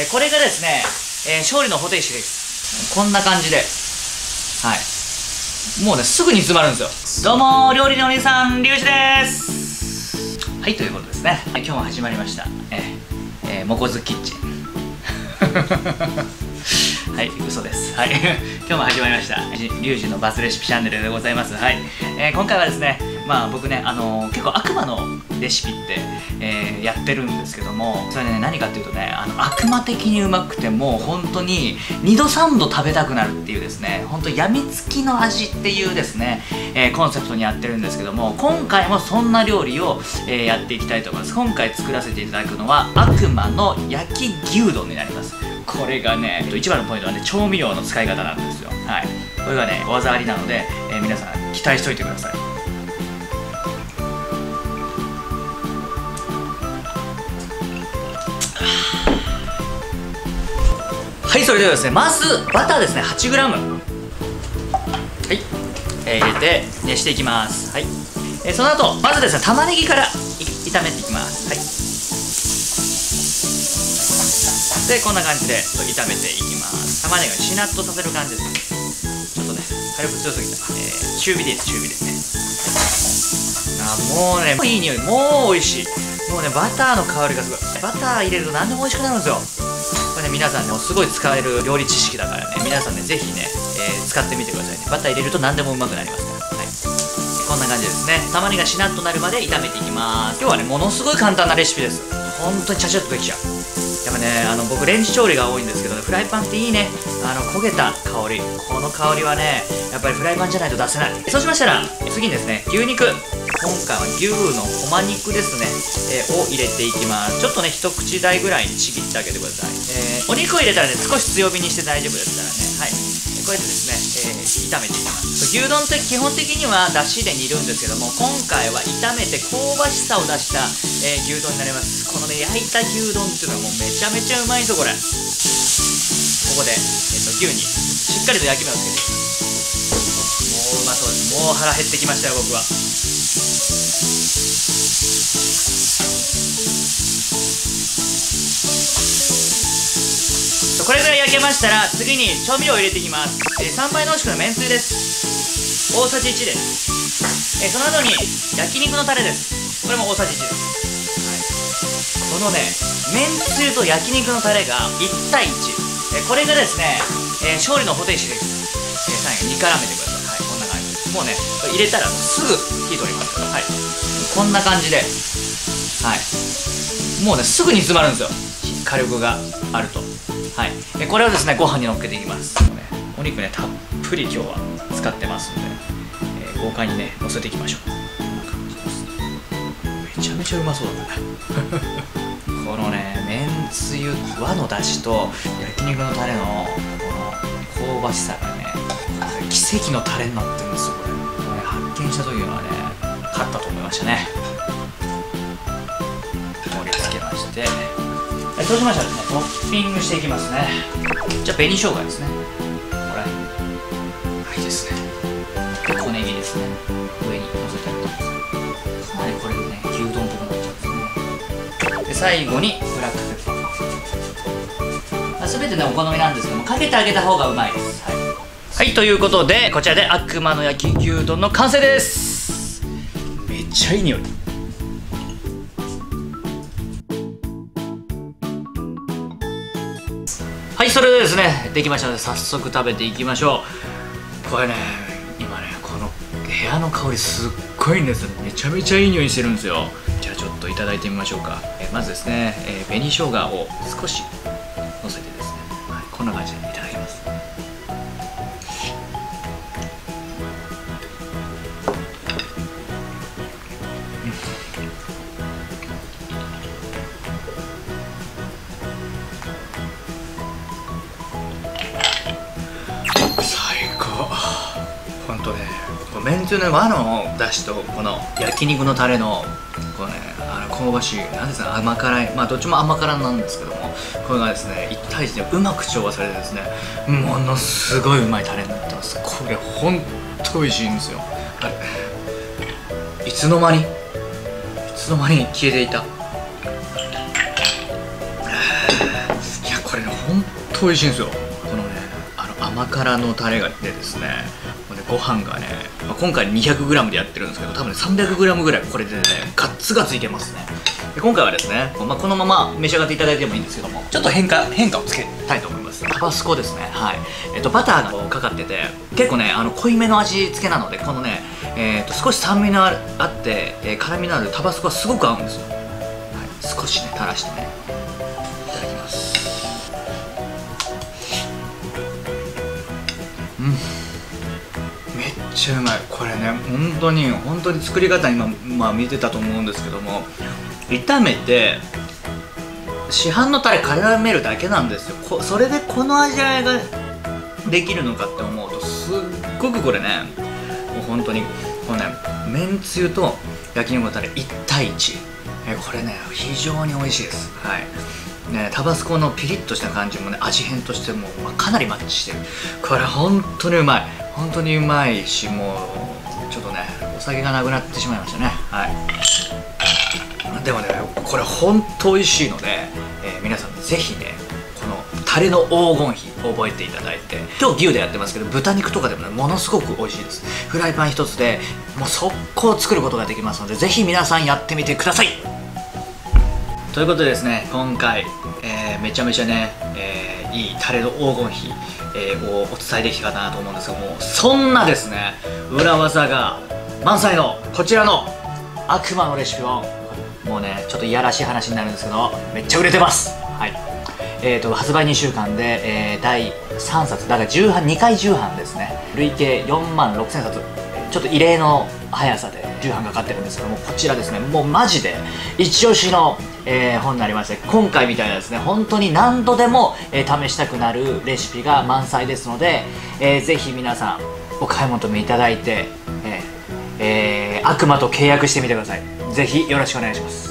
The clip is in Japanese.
えこれがですね、えー、勝利の方程式です。こんな感じで。はい。もうねすぐ煮詰まるんですよ。どうも料理のお兄さんリュウジです。はいということですね、はい、今日も始まりました。えー、えー、モコズキッチン。はい嘘です。はい。今日も始まりました。リュウジのバスレシピチャンネルでございます。はい、えー、今回はですねまあ僕ねあの、結構悪魔のレシピって、えー、やってるんですけどもそれね何かっていうとねあの悪魔的にうまくてもう本当に2度3度食べたくなるっていうですね本当やみつきの味っていうですね、えー、コンセプトにやってるんですけども今回もそんな料理を、えー、やっていきたいと思います。今回作らせていただくのは悪魔の焼き牛丼になります。これがねえっと一番のポイントはね調味料の使い方なんですよ。はい。これがね技ありなので、え、皆さん期待しておいてください。いそれではですねまずバターですね 8g はい、えー、入れて熱していきます。はい、えー、その後まずですね玉ねぎから炒めていきます。はい。でこんな感じで炒めていきます。玉ねぎをしなっとさせる感じですね。ちょっとね火力強すぎた、えー、中火でいいです。中火ですね。あもうねいい匂い。もう美味しい。もうねバターの香りがすごい。バター入れると何でも美味しくなるんですよ。ね皆さんねすごい使える料理知識だからね皆さんねぜひね、えー、使ってみてくださいね。バター入れると何でもうまくなりますから。はい。こんな感じですね。玉ねぎがしなっとなるまで炒めていきます。今日はねものすごい簡単なレシピです。本当にちゃちゃっとできちゃう。やっぱねあの僕レンジ調理が多いんですけど、ね、フライパンっていいね。あの焦げた香り。この香りはねやっぱりフライパンじゃないと出せない。そうしましたら次にですね牛肉。今回は牛のこま肉ですね、えー、を入れていきます。ちょっとね一口大ぐらいにちぎってあげてください、えー、お肉を入れたらね少し強火にして大丈夫ですからね。はい。こうやってですね、えー、炒めていきます。牛丼って基本的にはだしで煮るんですけども今回は炒めて香ばしさを出した、え牛丼になります。このね焼いた牛丼っていうのはもうめちゃめちゃうまいぞこれ。ここで、えーと、牛にしっかりと焼き目をつけていきます。もううまそうです。もう腹減ってきましたよ僕は。これぐらい焼けましたら次に調味料を入れていきます、えー、3倍濃縮のめんつゆです。大さじ1です、えー、その後に焼肉のタレです。これも大さじ1です、はい、このねめんつゆと焼肉のタレが1対1、えー、これがですね、え勝利の方程式です、え最後に煮絡めてください。もうね入れたらすぐ火取りますから。はい。こんな感じで。はい。もうねすぐ煮詰まるんですよ。火力があると。はい。でこれをですねご飯にのっけていきます。お肉ねたっぷり今日は使ってますんで、えー、豪快にねのせていきましょう。めちゃめちゃうまそうだね。このねめんつゆ和のだしと焼肉のタレのこの香ばしさが奇跡のタレになってるんですよこれ。これ発見した時はね勝ったと思いましたね。盛り付けまして。はい、そうしましたらですねトッピングしていきますね。じゃあ紅生姜ですね。これ。はいですね。で小ネギですね。上にのせてあげてます。かなりこれでね牛丼っぽくなっちゃうんですね。で最後にブラックペッパー、まあ、全てねお好みなんですけどもかけてあげた方がうまいです。はい、はい、ということでこちらで悪魔の焼き牛丼の完成です。めっちゃいい匂いはいそれでですね。できましたので早速食べていきましょう。これね今ねこの部屋の香りすっごいんです。めちゃめちゃいい匂いしてるんですよじゃあちょっといただいてみましょうか。えまずですね、えー、紅生姜を少し。めんつゆの和のだしとこの焼肉のタレのこのねあの香ばしいなんですか甘辛いまあどっちも甘辛なんですけどもこれがですね1対1でうまく調和されてですねものすごいうまいタレになってます。これほんと美味しいんですよ。い。つの間にいつの間に消えていた。いやこれ当美味しいんですよ。このねあの甘辛のタレがでですねご飯がね、まあ、今回 200g でやってるんですけど多分ね 300g ぐらいこれでねガッツガツいけますね。で今回はですね、まあ、このまま召し上がっていただいてもいいんですけどもちょっと変化変化をつけたいと思います。タバスコですね。はい。えっとバターがかかってて結構ねあの濃いめの味付けなのでこのねえー、と少し酸味のあって、えー、辛みのあるタバスコはすごく合うんですよ、はい、少しね垂らしてね。ちゃうまい。これね本当に本当に作り方今、まあ、見てたと思うんですけども炒めて市販のタレ絡めるだけなんですよ。それでこの味わいができるのかって思うとすっごくこれねもう本当にこのねめんつゆと焼き肉のタレ1対1えこれね非常に美味しいです。はい。ね、タバスコのピリッとした感じもね味変としても、まあ、かなりマッチしてる。これ本当にうまい。本当にうまいしもうちょっとねお酒がなくなってしまいましたね。はい。でもねこれ本当美味しいので、えー、皆さんぜひねこのタレの黄金比覚えていただいて今日牛でやってますけど豚肉とかでもねものすごく美味しいです。フライパン一つでもう速攻作ることができますのでぜひ皆さんやってみてください。ということでですね今回、えー、めちゃめちゃね、えー、いいタレの黄金比、えー、をお伝えできたかなと思うんですけどもそんなですね裏技が満載のこちらの悪魔のレシピをもうねちょっといやらしい話になるんですけどめっちゃ売れてます。はい。えーと、発売2週間で、えー、第3冊だから重版2回重版ですね。累計4万6000冊。ちょっと異例の速さで。重版がかかってるんですけどもこちらですね。もうマジで一押しの、えー、本になりまして今回みたいなですね本当に何度でも、えー、試したくなるレシピが満載ですので、えー、ぜひ皆さんお買い求めいただいて、えーえー、悪魔と契約してみてください。ぜひよろしくお願いします。